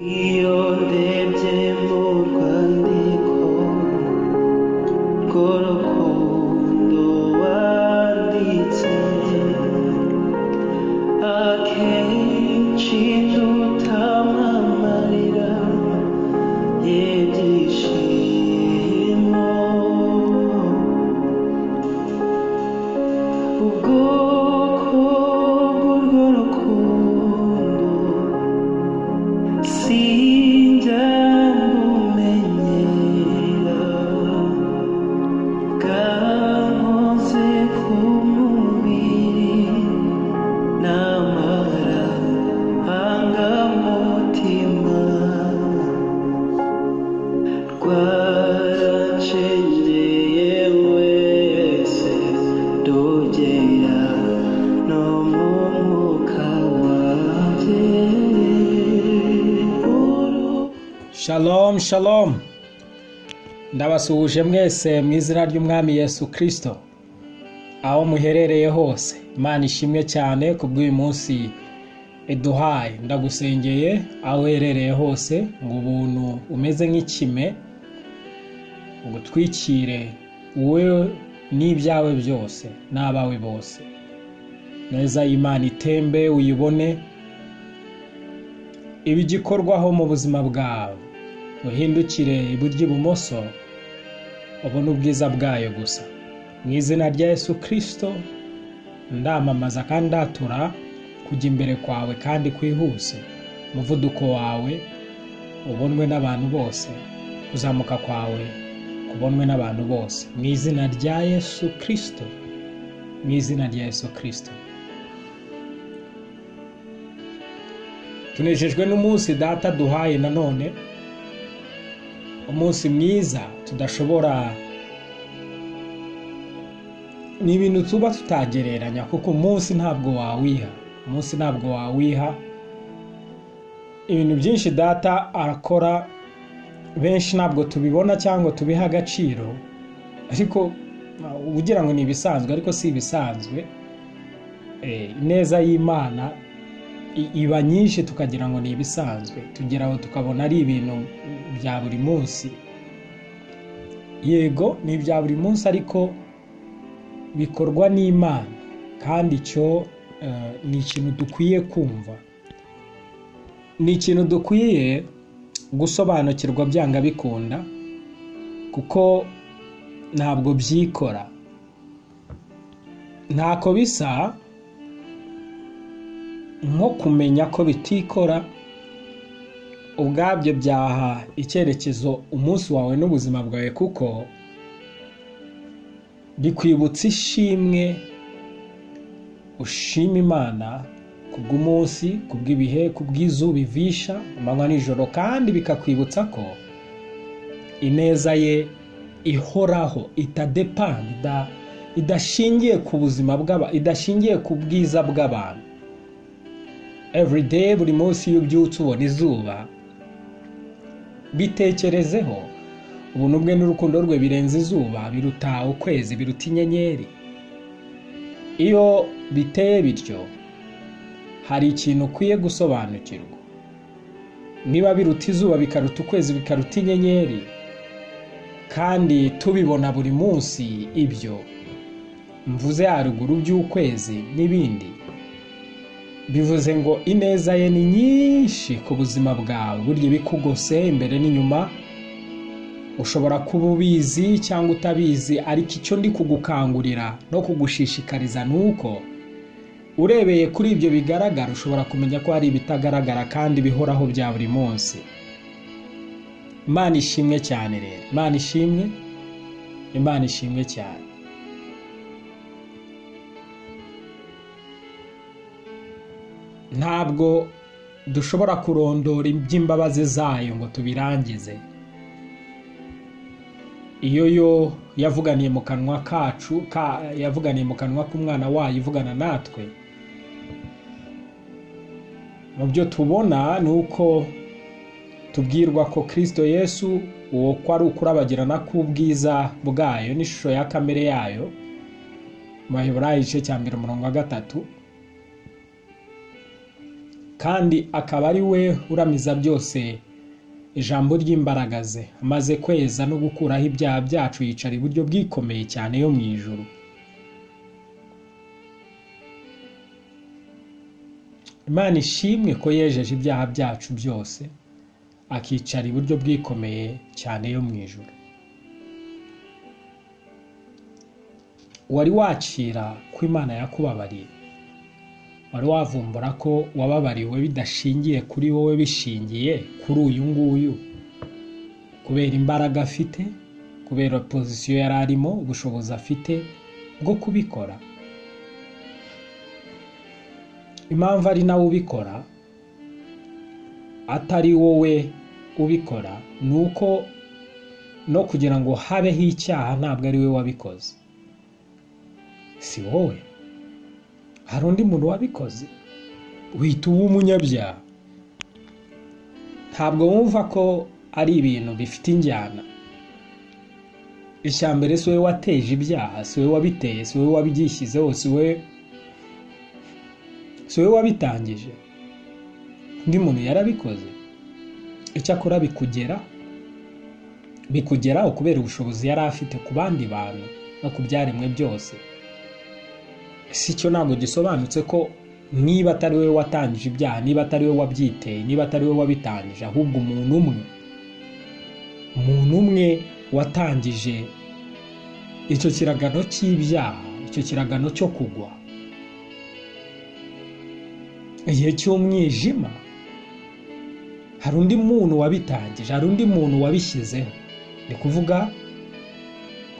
iyo ndebye mu rwandiko rw'urukundo see shalom shalom. Ndabasuhuje mwese mu izina ry'umwami yesu kirisito aho muherereye hose. Imana ishimwe cyane ku bw'uyu munsi iduhaye. Ndagusengeye aho uherereye hose ngo ubuntu umeze nk'ikime ugutwikire wowe n'ibyawe byose n'abawe bose. Neza y'imana itembe uyibone ibigikorwaho mu buzima bwawe. Uhindukire iburyo ibumoso ubone ubwiza bwayo gusa. Mu izina rya yesu kirisito ndamamaza kandi ndatura kujya imbere kwawe kandi kwihuse. Umuvuduko wawe ubonwe n'abantu bose kuzamuka kwawe kubonwe n'abantu bose. Mu izina rya yesu kirisito mu izina rya yesu kirisito tunejejwe n'umunsi data duhaye nanone umunsi mwiza tudashobora ni ibintu tuba tutagereranya kuko umunsi ntabwo wawiha. Umunsi ntabwo wawiha. Ibintu byinshi data arakora benshi ntabwo tubibona cyangwa tubiha agaciro. Ariko ugira ngo ni ibisanzwe ariko si ibisanzwe. Eh, ineza y'imana iba nyinshi tukagira ngo ni ibisanzwe. Tugera aho tukabona ari ibintu bya buri munsi. Yego ni ibya buri munsi ariko bikorwa n'imana. Kandi icyo eh, ni ikintu dukwiye kumva. Ni ikintu dukwiye gusobanukirwa byanga bikunda kuko ntabwo byikora. Ntako bisa nko kumenya ko bitikora ubwabyo byaha icyerekezo umunsi wawe n'ubuzima bwawe kuko bikwibutsa ishimwe ushima imana kubw'umunsi kubw'ibihe kubw'izuba ivisha amanywa n'ijoro kandi bikakwibutsa ko ineza ye ihoraho itadepanda idashingiye ku buzima bw'aba idashingiye ku bwiza bw'abantu. Everyday buri munsi iyo ubyutse ubona izuba. Bitekerezeho ubuntu bwe n'urukundo rwe birenze izuba biruta ukwezi biruta inyenyeri. Iyo biteye bityo hari ikintu ukwiye gusobanukirwa. Niba biruta izuba bikaruta ukwezi bikaruta inyenyeri kandi tubibona buri munsi ibyo. Mvuze haruguru by'ukwezi n'ibindi. Bivuze ngo ineza ye ni nyinshi ku buzima bwawe. Burya ibikugose imbere n'inyuma ushobora kuba ubizi cyangwa utabizi ariko icyo ndi kugukangurira no kugushishikariza ni uko urebeye kuri ibyo bigaragara ushobora kumenya ko hari ibitagaragara kandi bihoraho bya buri munsi. Imana ishimwe cyane rero. Imana ishimwe imana ishimwe cyane. Ntabwo dushobora kurondora iby'imbabazi zayo ngo tubirangize. Iyo yo yavuganiye mu kanwa kacu ka yavuganiye mu kanwa k'umwana wayo ivugana natwe. Mu byo tubona ni uko tubwirwa ko kirisito yesu uwo ko ari ukurabagirana k'ubwiza bwayo n'ishusho ya kamere yayo mu baheburayo igice cya mbere umurongo wa gatatu kandi akaba ari we uramiza byose. Ijambo ry'imbaraga ze amaze kweza no gukuraho ibyaha byacu yicara iburyo bwikomeye cyane yo mu ijuru. Imana ishimwe ko yejeje ibyaha byacu byose akicara iburyo bwikomeye cyane yo mu ijuru. Wari wacira ko imana yakubabariye. Wari wavumbura ko wababariwe bidashingiye kuri wowe bishingiye kuri uyu nguyu. Kubera imbaraga afite kubera pozisiyo yari arimo ubushobozi afite bwo kubikora. Impamvu ari nawe ubikora atari wowe ubikora ni uko no kugira ngo habeho icyaha ntabwo ari we wabikoze. Si wowe. Hari undi muntu wabikoze? Wita uba umunyabyaha. Ntabwo wumva ko ari ibintu bifite injyana. Ishyambere si wowe wateje ibyaha? Si wowe wabiteye? Si wowe wabyishyizeho? Si wowe si wowe wabitangije? Undi muntu yarabikoze. Icyakora bikugera bikugeraho kubera ubushobozi yari afite ku bandi bantu no ku byaremwe byose. Si cyo ntabwo gisobanutse ko niba atari we watangije ibyaha niba atari we wabyiteye niba atari we wabitangije ahubwo umuntu umwe umuntu umwe watangije icyo kiragano cy'ibyaha icyo kiragano cyo kugwa. Igihe cy'umwijima hari undi muntu wabitangije hari undi muntu wabishyizeho. Ni kuvuga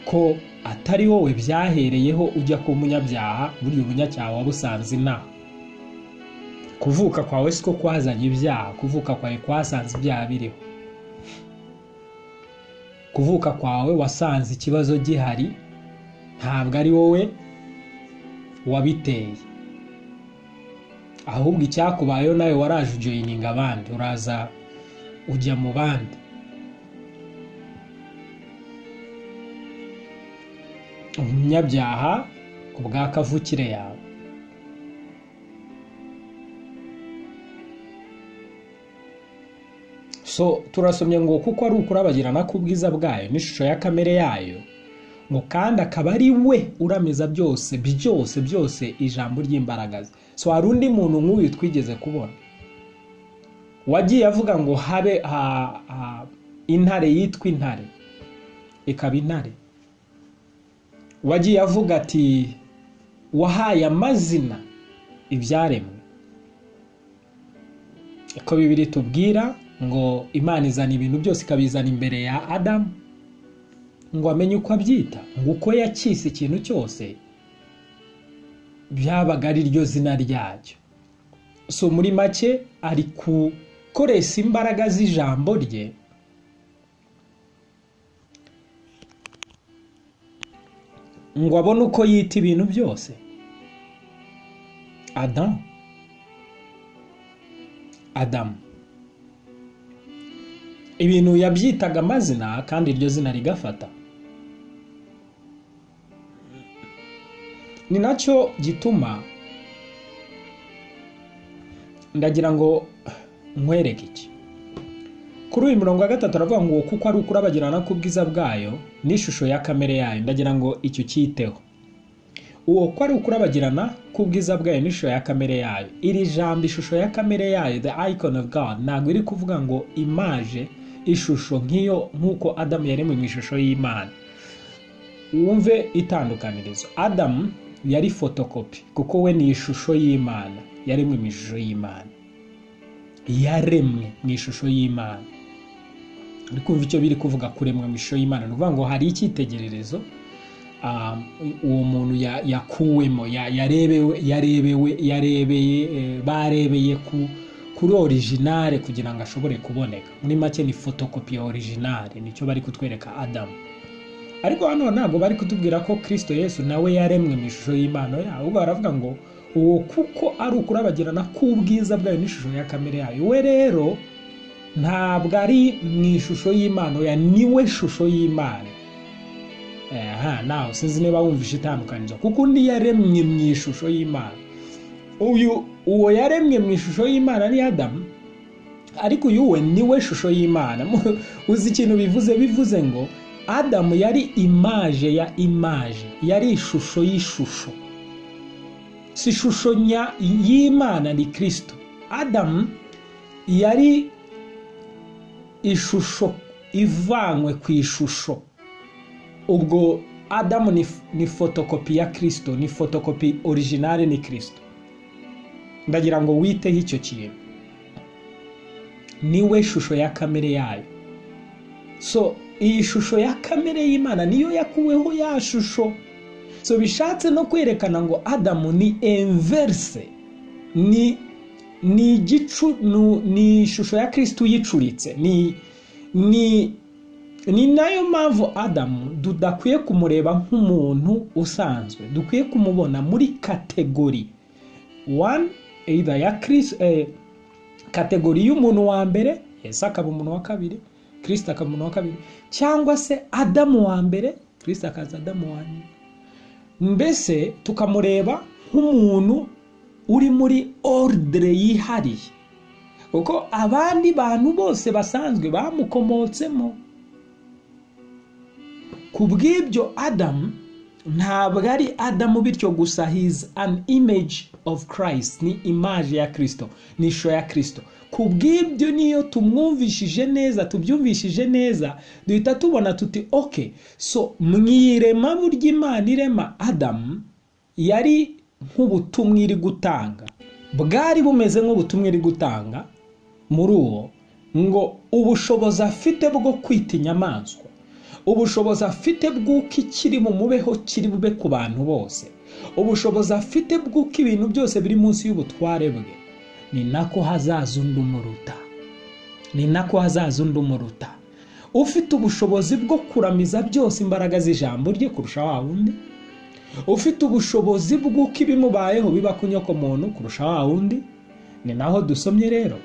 ko atari wowe byahereyeho ujya ku munyabyaha burya umunyacyaha wabusanze inaha kuvuka kwawe siko kwazanye ibyaha kuvuka kwawe kwasanze ibyaha biriho. Kuvuka kwawe wasanze ikibazo gihari ntabwo ari wowe wabiteye. Ahubwo icyakubayeho nawe waraje ujoyininga abandi uraza ujya mu bandi. Umunyabyaha ku bwa kavukire yawe. So turasomye ngo kuko ari ukurabagirana k'ubwiza bwayo n'ishusho ya kamere yayo ngo kandi akaba ari we uramiza byose byose byose ijambo ry'imbaraga ze. So hari undi muntu nk'uyu twigeze kubona. Wagiye avuga ngo habe ha- ha- intare yitwa intare. Ikaba intare. Wagiye avuga ati wahaye amazina ibyaremwe. Ko bibiri tubwira ngo imana izana ibintu byose ikabizana imbere ya adamu ngo amenye uko abyita ngo uko yakise ikintu cyose byabaga ari ryo zina ryacyo. So muri make ari gukoresha imbaraga z'ijambo rye ngo abone uko yita ibintu byose. Adamu adamu ibintu yabyitaga amazina kandi iryo zina rigafata. Ni na cyo gituma ndagira ngo nkwereke iki. Kuri uyu murongo wa gatatu aravuga ngo kuko ari ukurabagirana k'ubwiza bwayo n'ishusho ya kamere yayo. Ndagira ngo icyo cyiteho uwo ko ari ukurabagirana k'ubwiza bwayo n'ishusho ya kamere yayo. Iri jambo ishusho ya kamere yayo the icon of god ntabwo iri kuvuga ngo imaje ishusho nk'iyo nk'uko adamu yaremwe mu ishusho y'imana. Wumve itandukanirizo. Adamu yari fotokopi kuko we ni ishusho y'imana yaremwe mu ishusho y'imana. Yaremwe mu ishusho y'imana. Uri kumva icyo biri kuvuga kuremwa mu ishusho y'imana. Ni ukuvuga ngo hari icyitegererezo ah, uwo muntu ya- yakuwemo ya- yarebewe yarebeye eh, barebeye ku kuri orijinale kugira ngo ashobore kuboneka. Muri make ni fotokopi ya orijinale ni cyo bari kutwereka adamu ariko hano ntabwo bari kutubwira ko kirisito yesu nawe yaremwe mu ishusho y'imana ahubwo baravuga ngo uwo kuko ari ukurabagirana k'ubwiza bwayo n'ishusho ya kamere yayo. We rero ntabwo ari mu ishusho y'imana ya ni we shusho y'imana. Nawe sinzi niba wumvishe itandukanyirizo kuko undi yaremye mu ishusho y'imana. Uyu uwo yaremwe mu ishusho y'imana ni adamu ariko uyu we ni we shusho y'imana. Uzi ikintu bivuze bivuze ngo adamu yari imaje ya imaje yari ishusho y'ishusho. Si ishusho y'imana ni kirisito adamu yari ishusho ivanywe ku ishusho. Ubwo adamu ni, fotokopi ya kirisito ni fotokopi originale ni kirisito ndagira ngo witeho icyo kintu. Niwe shusho ya kamere yayo. So iyi shusho ya kamere y'imana niyo yakuweho ya shusho. So bishatse no kwerekana ngo adamu ni enverse ni ni igicu ni ishusho ya kirisitu yicuritse. Ni ni na yo mpamvu adamu tudakwiye kumureba nk'umuntu usanzwe. Dukwiye kumubona muri kategori one either ya Chris, eh, kategori y'umuntu wa mbere yesu akaba umuntu wa kabiri kirisita akaba umuntu wa kabiri cyangwa se adamu wa mbere kirisita akaza adamu wa nyuma. Mbese tukamureba nk'umuntu uri muri ordre yihariye. Kuko abandi bantu bose basanzwe bamukomotsemo. Ku bw'ibyo adamu ntabwo ari adamu bityo gusa hizi an image of christ. Ni imaje ya kirisito ni ishusho ya kirisito ku bw'ibyo niyo tumwumvishije neza tubyumvishije neza duhita tubona tuti oke so mu irema burya imana irema adamu yari nk'ubutumwa iri gutanga. Bwari bumeze nk'ubutumwa iri gutanga muri uwo ngo ubushobozi afite bwo kwita inyamaswa ubushobozi afite bw'uko ikiri mu mubeho kiri bube ku bantu bose ubushobozi afite bw'uko ibintu byose biri munsi y'ubutware bwe ni nako hazaza undi umuruta. Ni nako hazaza undi umuruta. Ufite ubushobozi bwo kuramiza byose imbaraga z'ijambo rye kurusha wa wundi ufite ubushobozi bw'uko ibimubayeho biba ku muntu kurusha wa wundi? Ni naho dusomye rero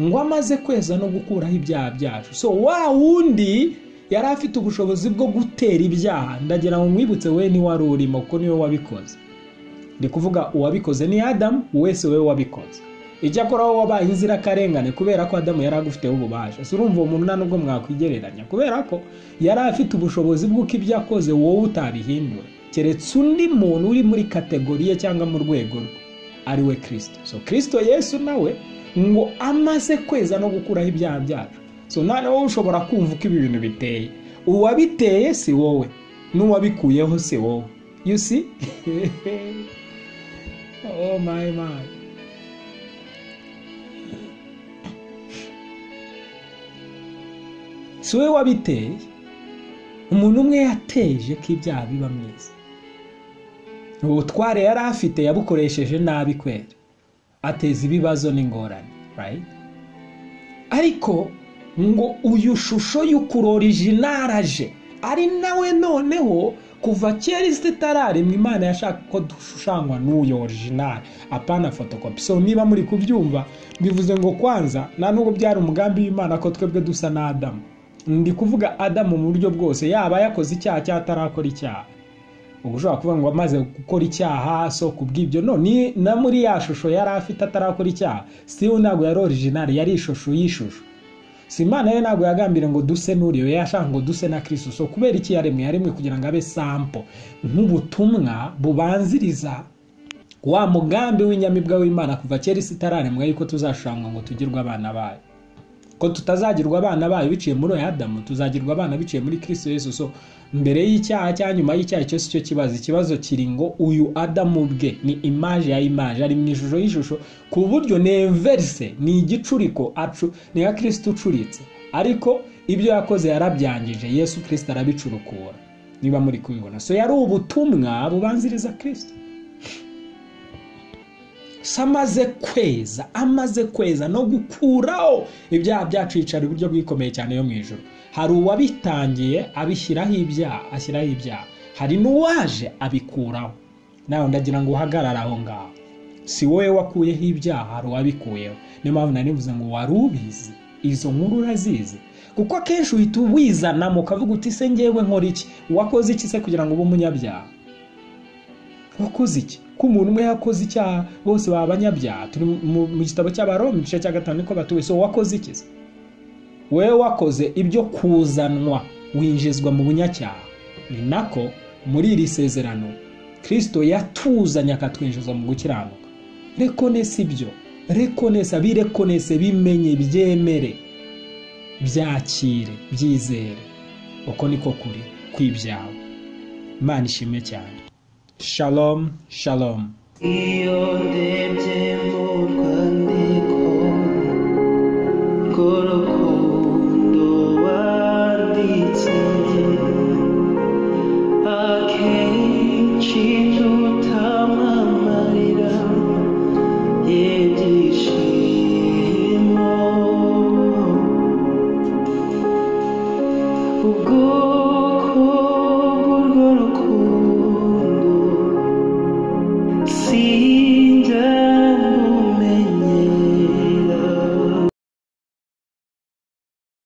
ngo amaze kweza no gukuraho ibyaha byacu. So wa wundi yari afite ubushobozi bwo gutera ibyaha. Ndagira ngo mwibutse we ni wari urimo kuko ni we wabikoze. Ndi kuvuga uwabikoze ni adamu wese we wabikoze. Icyakora wowe wabaye inzirakarengane kubera ko adamu yari agufiteho ububasha. Si urumva uwo muntu nta nubwo mwakwigereranya. Kubera ko yari afite ubushobozi bw'uko ibyo akoze wowe utabihindura. Keretse undi muntu uri muri kategori ye cyangwa mu rwego rwe ari we kirisito so kirisito yesu nawe ngo amaze kweza no gukuraho ibyaha byacu. So none wowe ushobora kumva uko ibi bintu biteye. Uwabiteye si wowe. N'uwabikuyeho si wowe. You see? Oh my my. Si wowe wabiteye umuntu umwe yateje ko ibyaha biba mwiza. Ubutware yari afite yabukoresheje nabi kwera ateza ibibazo n'ingorane ariko ngo uyu shusho y'ukuroriginari aje ari nawe noneho kuva kera isi itararemwa imana yashaka ko dushushanywa n'uyu originari apana fotokopi so niba muri kubyumva bivuze ngo kwanza nta nubwo byari umugambi w'imana ko twebwe dusa na adamu. Ndi kuvuga adamu mu buryo bwose yaba yakoze icyaha cyangwa atarakora icyaha. Ubwo ushobora kuvuga ngo amaze gukora icyaha so ku bw'ibyo. No ni na muri ya shusho yari afite atarakora icyaha. Siwe ntabwo yari originari yari ishusho y'ishusho. Si imana ye ntabwo yagambiriye ngo duse n'uriyo yashaka ngo duse na kirisitu so kubera iki yaremwe? Yaremwe kugira ngo abe sampo nk'ubutumwa bubanziriza wa mugambi w'inyamibwa w'imana kuva kera isi itararemwa yuko tuzashushanywa ngo tugirwe abana bayo. Ko tutazagirwa abana bayo biciye muri oya adamu tuzagirwa abana biciye muri kirisito yesu. So mbere y'icyaha cyangwa nyuma y'icyaha icyo si cyo kibazo ikibazo kiri ngo uyu adamu bwe ni imaje ya imaje ari mu ishusho y'ishusho ku buryo ni enverise ni igicuriko acu ni nka kirisito ucuritse. Ariko ibyo yakoze yarabyangije yesu kirisito arabicurukura niba muri kubibona. So yari ubutumwa bubanziriza kirisito se amaze kweza amaze kweza. No gukuraho ibyaha byacu yicara iburyo bwikomeye cyane yo mu ijoro hari uwabitangiye abishyiraho ibyaha ashyiraho ibyaha hari n'uwaje abikuraho. Nawe ndagira ngo uhagarare aho ngaho. Si wowe wakuyeho ibyaha hari uwabikuyeho. Niyo mpamvu nari nivuze ngo wari ubizi. Izo nkuru urazizi. Kuko akenshi uhita wizanamo ukavuga uti se ngewe nkora iki? Wakoze iki se kugira ngo ube umunyabyaha? Wakoze iki? Ko umuntu umwe yakoze icyaha bose baba abanyabyaha turi mu gitabo cy'abaroma igice cya gatanu niko batuwe so wakoze iki wowe wakoze ibyo kuzanwa winjizwa mu bunyacyaha ni nako muri iri sezerano kirisito yatuzanye akatwinjiza mu gukiranuka. Rekonese ibyo? Rekonese abirekonese bimenye byemere byakire byizere. Uko niko kuri kw'ibyawe. Imana ishimwe cyane. Shalom shalom